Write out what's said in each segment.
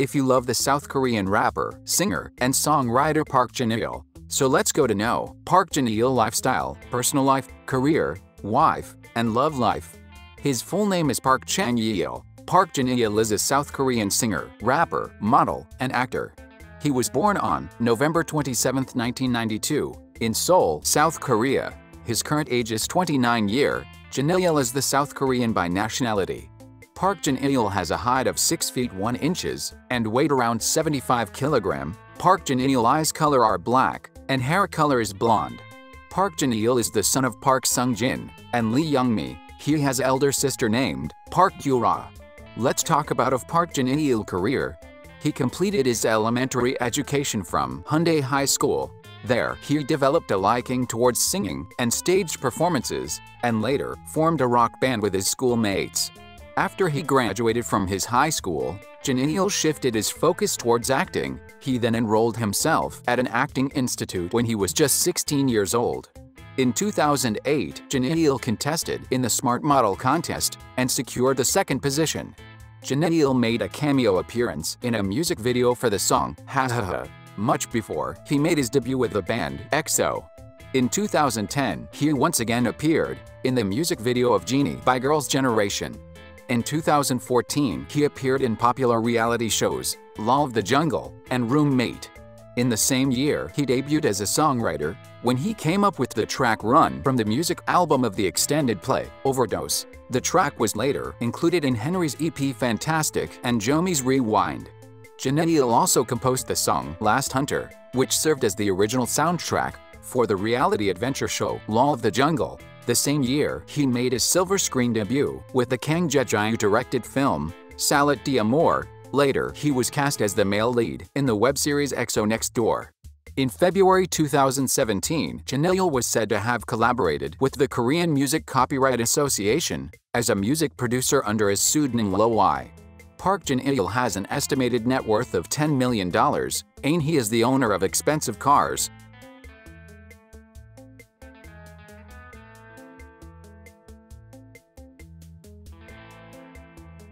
if you love the South Korean rapper, singer, and songwriter Park Chanyeol. So let's go to know Park Chanyeol lifestyle, personal life, career, wife, and love life. His full name is Park Chanyeol. Park Chanyeol is a South Korean singer, rapper, model, and actor. He was born on November 27, 1992, in Seoul, South Korea. His current age is 29 year. Chanyeol is the South Korean by nationality. Park Chanyeol has a height of 6 feet 1 inches and weight around 75 kilogram. Park Chanyeol eyes color are black and hair color is blonde. Park Chanyeol is the son of Park Sung-jin and Lee Young-mi. He has elder sister named Park Gyura. Let's talk about of Park Chanyeol career. He completed his elementary education from Hyundai High School. There, he developed a liking towards singing and staged performances, and later formed a rock band with his schoolmates. After he graduated from his high school, Chanyeol shifted his focus towards acting. He then enrolled himself at an acting institute when he was just 16 years old. In 2008, Chanyeol contested in the Smart Model contest and secured the second position. Chanyeol made a cameo appearance in a music video for the song Ha Ha Ha, much before he made his debut with the band EXO. In 2010, he once again appeared in the music video of Genie by Girls' Generation. In 2014, he appeared in popular reality shows Law of the Jungle and Roommate. In the same year, he debuted as a songwriter when he came up with the track Run from the music album of the extended play, Overdose. The track was later included in Henry's EP Fantastic and Zhou Mi's Rewind. Chanyeol also composed the song Last Hunter, which served as the original soundtrack for the reality adventure show Law of the Jungle. The same year, he made his silver screen debut with the Kang Je-gyu directed film Salut d'Amour. Later, he was cast as the male lead in the web series EXO Next Door. In February 2017, Chanyeol was said to have collaborated with the Korean Music Copyright Association as a music producer under his pseudonym LOEY. Park Chanyeol has an estimated net worth of $10 million, and he is the owner of expensive cars.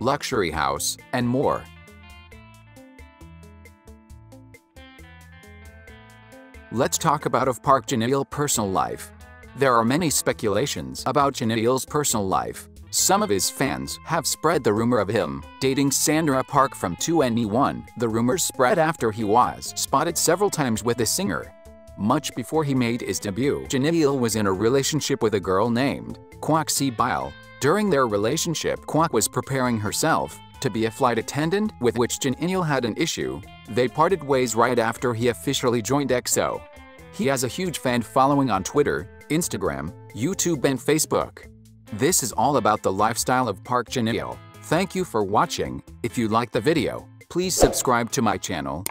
Luxury house, and more. Let's talk about of Park Chanyeol personal life. There are many speculations about Chanyeol's personal life. Some of his fans have spread the rumor of him dating Sandara Park from 2NE1. The rumors spread after he was spotted several times with the singer. Much before he made his debut, Chanyeol was in a relationship with a girl named Kwak Si-byeol. During their relationship, Kwak was preparing herself to be a flight attendant with which Chanyeol had an issue. They parted ways right after he officially joined EXO. He has a huge fan following on Twitter, Instagram, YouTube and Facebook. This is all about the lifestyle of Park Chanyeol. Thank you for watching. If you like the video, please subscribe to my channel